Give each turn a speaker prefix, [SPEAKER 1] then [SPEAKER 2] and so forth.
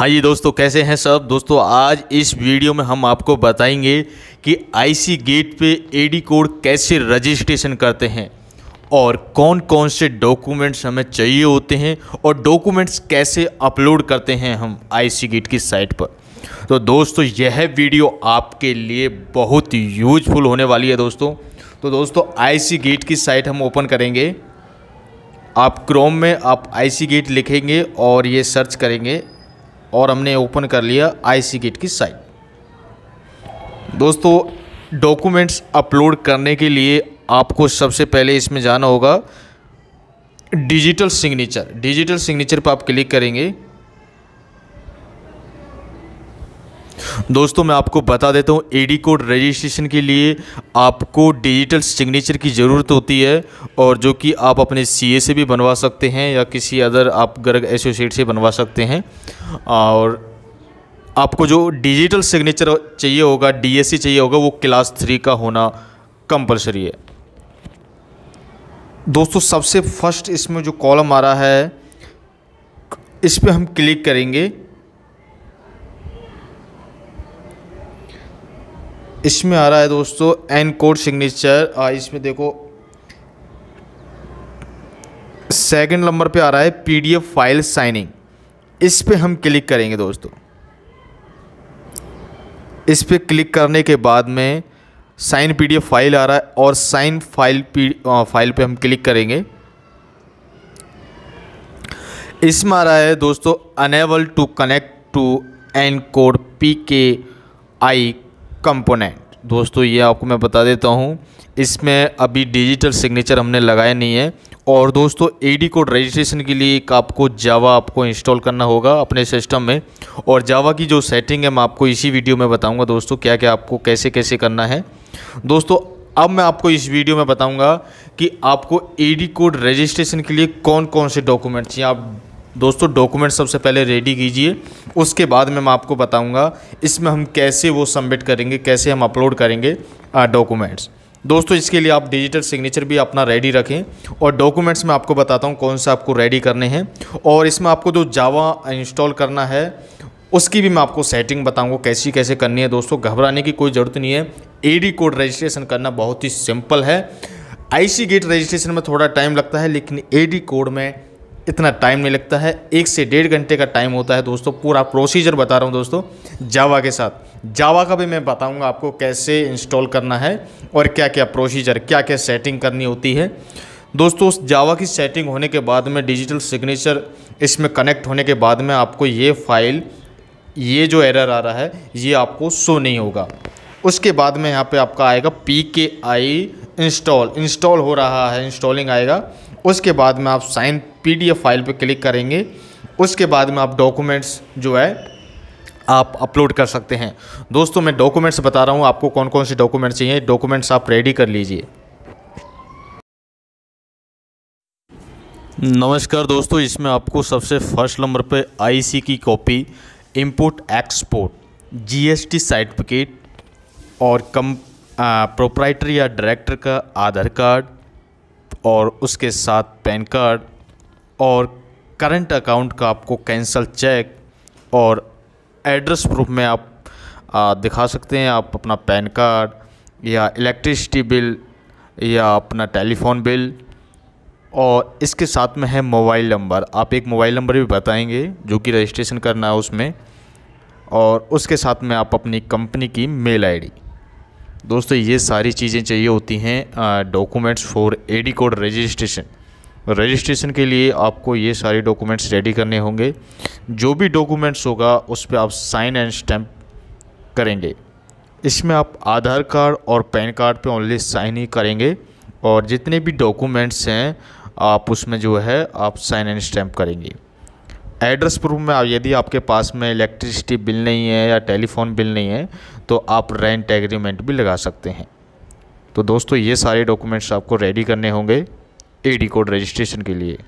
[SPEAKER 1] हाँ जी दोस्तों, कैसे हैं सब? दोस्तों, आज इस वीडियो में हम आपको बताएँगे कि आईसी गेट पे एडी कोड कैसे रजिस्ट्रेशन करते हैं और कौन कौन से डॉक्यूमेंट्स हमें चाहिए होते हैं और डॉक्यूमेंट्स कैसे अपलोड करते हैं हम आईसी गेट की साइट पर। तो दोस्तों, यह वीडियो आपके लिए बहुत यूजफुल होने वाली है दोस्तों। तो दोस्तों आईसी गेट की साइट हम ओपन करेंगे। आप क्रोम में आप आईसी गेट लिखेंगे और ये सर्च करेंगे। और हमने ओपन कर लिया आईसी गेट की साइट दोस्तों डॉक्यूमेंट्स अपलोड करने के लिए आपको सबसे पहले इसमें जाना होगा डिजिटल सिग्नेचर डिजिटल सिग्नेचर पर आप क्लिक करेंगे। दोस्तों, मैं आपको बता देता हूँ एडी कोड रजिस्ट्रेशन के लिए आपको डिजिटल सिग्नेचर की ज़रूरत होती है और जो कि आप अपने सीए से भी बनवा सकते हैं या किसी अदर आप गर्ग एसोसिएट से बनवा सकते हैं। और आपको जो डिजिटल सिग्नेचर चाहिए होगा डीएससी चाहिए होगा, वो क्लास थ्री का होना कंपलसरी है। दोस्तों, सबसे फ़र्स्ट इसमें जो कॉलम आ रहा है, इस पर हम क्लिक करेंगे। इसमें आ रहा है दोस्तों एन कोड सिग्नेचर इसमें देखो सेकंड नंबर पे आ रहा है पीडीएफ फ़ाइल साइनिंग इस पे हम क्लिक करेंगे दोस्तों। इस पे क्लिक करने के बाद में साइन पीडीएफ फ़ाइल आ रहा है और साइन फ़ाइल पी फ़ाइल पे हम क्लिक करेंगे। इसमें आ रहा है दोस्तों unable to connect to an code P K I component दोस्तों, ये आपको मैं बता देता हूँ, इसमें अभी डिजिटल सिग्नेचर हमने लगाया नहीं है। और दोस्तों एडी कोड रजिस्ट्रेशन के लिए एक आपको जावा आपको इंस्टॉल करना होगा अपने सिस्टम में। और जावा की जो सेटिंग है, मैं आपको इसी वीडियो में बताऊँगा दोस्तों क्या क्या आपको कैसे कैसे करना है। दोस्तों, अब मैं आपको इस वीडियो में बताऊँगा कि आपको एडी कोड रजिस्ट्रेशन के लिए कौन कौन से डॉक्यूमेंट चाहिए आप दोस्तों डॉक्यूमेंट सबसे पहले रेडी कीजिए। उसके बाद में मैं आपको बताऊँगा, इसमें हम कैसे वो सबमिट करेंगे, कैसे हम अपलोड करेंगे डॉक्यूमेंट्स दोस्तों, इसके लिए आप डिजिटल सिग्नेचर भी अपना रेडी रखें और डॉक्यूमेंट्स में आपको बताता हूँ कौन सा आपको रेडी करने हैं और इसमें आपको जो जावा इंस्टॉल करना है, उसकी भी मैं आपको सेटिंग बताऊँगा कैसी, कैसे करनी है। दोस्तों, घबराने की कोई ज़रूरत नहीं है। एडी कोड रजिस्ट्रेशन करना बहुत ही सिंपल है। आईसी गेट रजिस्ट्रेशन में थोड़ा टाइम लगता है, लेकिन एडी कोड में इतना टाइम नहीं लगता है। एक से डेढ़ घंटे का टाइम होता है दोस्तों। पूरा प्रोसीजर बता रहा हूँ दोस्तों। जावा के साथ। जावा का भी मैं बताऊँगा आपको कैसे इंस्टॉल करना है और क्या क्या प्रोसीजर क्या क्या सेटिंग करनी होती है। दोस्तों, उस जावा की सेटिंग होने के बाद में डिजिटल सिग्नेचर इसमें कनेक्ट होने के बाद में आपको ये फ़ाइल ये जो एरर आ रहा है, ये आपको शो नहीं होगा। उसके बाद में यहाँ पे आपका आएगा P K I install install हो रहा है। इंस्टॉलिंग आएगा। उसके बाद में आप साइन पीडीएफ फ़ाइल पे क्लिक करेंगे। उसके बाद में आप डॉक्यूमेंट्स जो है, आप अपलोड कर सकते हैं। दोस्तों, मैं डॉक्यूमेंट्स बता रहा हूँ, आपको कौन कौन से डॉक्यूमेंट्स चाहिए, डॉक्यूमेंट्स आप रेडी कर लीजिए। नमस्कार दोस्तों, इसमें आपको सबसे फ़र्स्ट नंबर पे आईसी की copy, import export, GST certificate और कम प्रोप्राइटर या डायरेक्टर का आधार कार्ड और उसके साथ पैन कार्ड और करंट अकाउंट का आपको कैंसल चेक और एड्रेस प्रूफ में आप आ, दिखा सकते हैं। आप अपना पैन कार्ड या इलेक्ट्रिसिटी बिल या अपना टेलीफोन बिल और इसके साथ में है मोबाइल नंबर। आप एक मोबाइल नंबर भी बताएँगे जो कि रजिस्ट्रेशन करना है उसमें और उसके साथ में आप अपनी कंपनी की मेल आईडी। दोस्तों, ये सारी चीज़ें चाहिए होती हैं documents for AD code registration registration के लिए आपको ये सारे डॉक्यूमेंट्स रेडी करने होंगे। जो भी डॉक्यूमेंट्स होगा, उस पर आप साइन एंड स्टैम्प करेंगे। इसमें आप आधार कार्ड और पैन कार्ड पे ओनली साइन ही करेंगे और जितने भी डॉक्यूमेंट्स हैं, आप उसमें जो है, आप साइन एंड स्टैम्प करेंगे। एड्रेस प्रूफ में यदि आपके पास में इलेक्ट्रिसिटी बिल नहीं है या टेलीफोन बिल नहीं है तो आप रेंट एग्रीमेंट भी लगा सकते हैं। तो दोस्तों, ये सारे डॉक्यूमेंट्स आपको रेडी करने होंगे, एडी कोड रजिस्ट्रेशन के लिए।